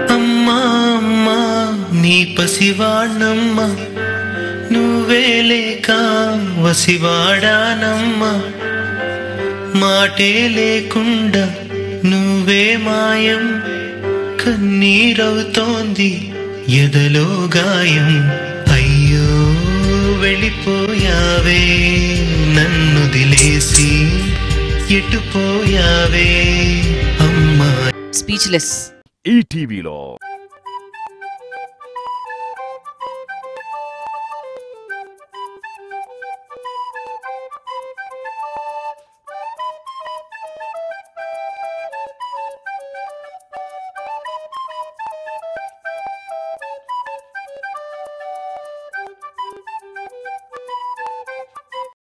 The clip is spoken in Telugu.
అమ్మా అమ్మా నీ పసివాణమ్మ నువ్వే లేక వసివాడానమ్మ. మాటే లేకుండా నువ్వే మాయం. కన్నీరవుతోంది ఎదలో గాయం. అయ్యో వెళ్ళిపోయావే నన్ను దిలేసి ఎటుపోయావే అమ్మా. స్పీచ్లెస్. ETV law.